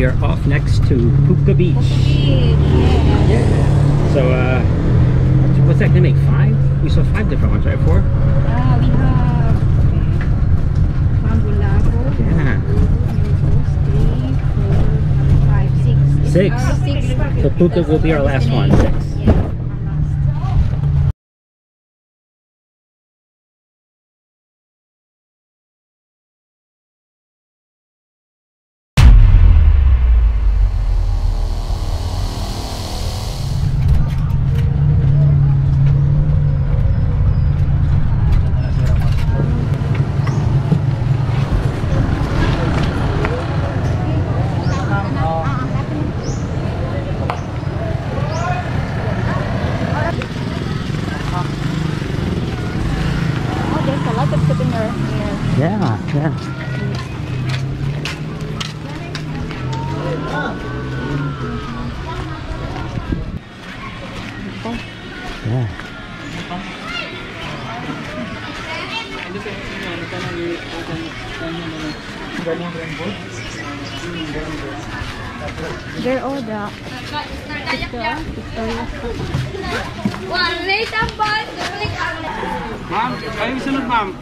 we are off next to Puka Beach. Yeah. So, uh, what's- that gonna make? Five? We saw five different ones, right? Four? Ah, we have Mambulago. Yeah. Three, four, five, six. Six. Ah, six. So Puka will be our last one, six. They're all the picture, late ang bus. Ma'am, kayo sunod ma'am.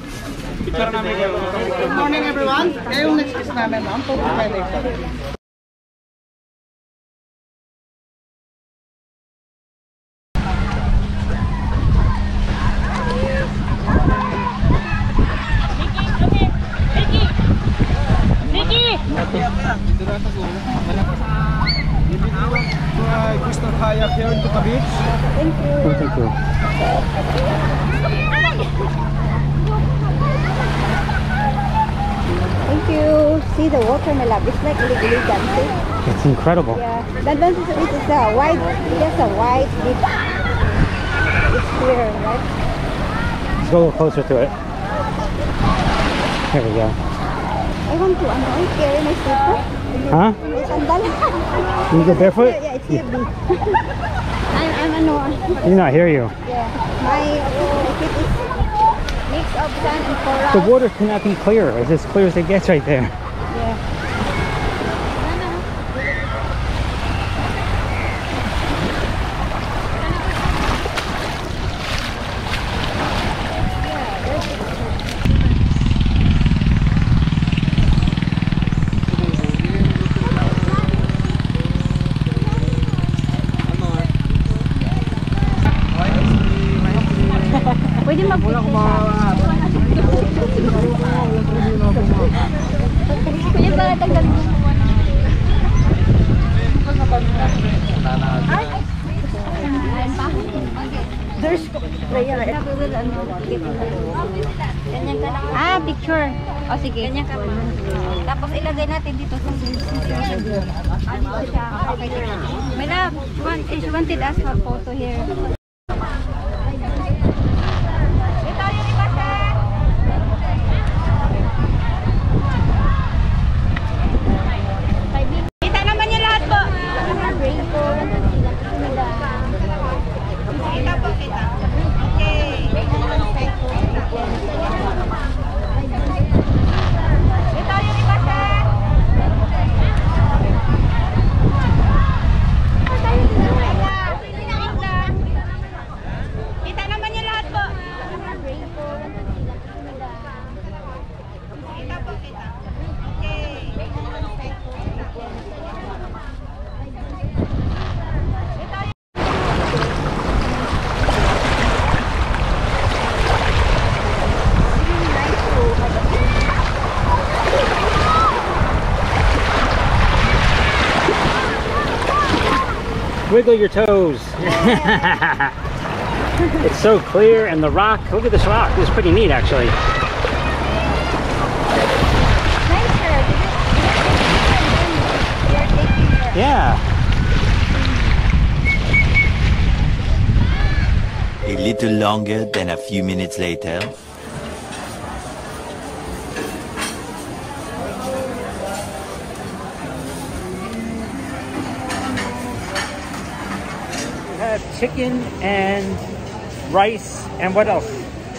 Good morning everyone. Kayong next is namin ma'am. Pagkakalay. Tayo dito. Crystal Kayak here in Puka Beach. Oh, thank you. Thank you. See the water, my love. It's like really dancing. It's incredible. Yeah. That one is, it is a white, just a white big. It's clear, right? Let's go a little closer to it. There we go. I want to, ano, I carry my slipper. Huh? Sandal. You go barefoot? yeah, it's heavy. I'm, I'm, ano, ah. Do not hear you. yeah. My, is mix of sand and coral. The water cannot be clear. It's as clear as it gets right there. Pwede mag-picture siya. Kuya, para tanggalin mo. Ay! Ayan pa? There's prayer. Ganyan ka lang. Ah, picture. O sige. Ganyan ka pa. Tapos ilagay natin dito sa Ah, dito siya. Okay. My love, want, wanted us for photo here. Wiggle your toes. it's so clear and the rock, look at this rock. This is pretty neat actually. Nicer. You're taking your Yeah. A little longer than a few minutes later. Chicken and rice and what else?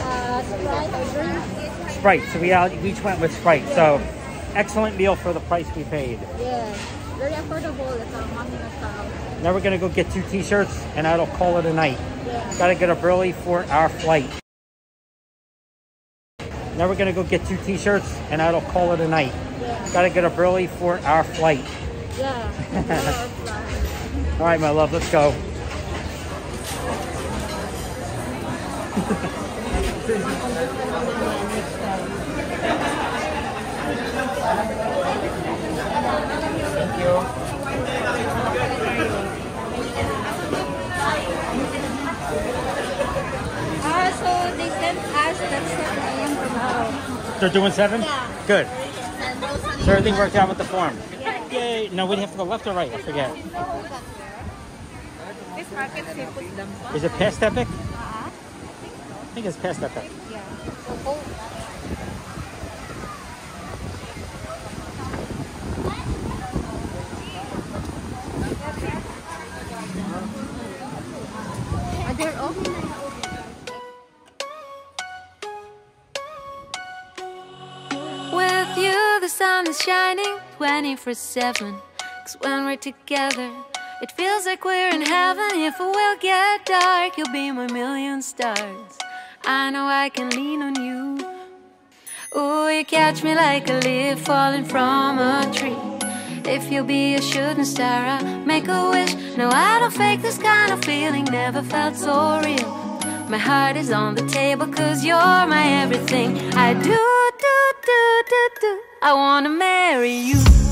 uh, Sprite. Sprite. So we all, we each went with Sprite. So excellent meal for the price we paid. Yeah. Very affordable. It's a style. Now we're gonna go get two t-shirts and that'll call it a night. Yeah. Gotta get up early for our flight. Now we're gonna go get two t-shirts and that'll call it a night. Yeah. Gotta get up early for our flight. Yeah. All right, my love, let's go. Ah, so they sent us that 7 a.m. tomorrow. They're doing seven? Yeah. Good. And those are So everything worked out with the form. Yeah. Yay. No, we have to go left or right. I forget. This market seafood. Is it past Epic? I think it's past Epic. yeah. So, oh. Ah, they're open. With you, the sun is shining 24 7. Cause when we're together, it feels like we're in heaven. If it will get dark, you'll be my million stars. I know I can lean on you. Ooh, you catch me like a leaf falling from a tree. If you'll be a shooting star, I'll make a wish. No, I don't fake this kind of feeling, never felt so real. My heart is on the table, cause you're my everything. I do, do, do, do, do. I wanna marry you.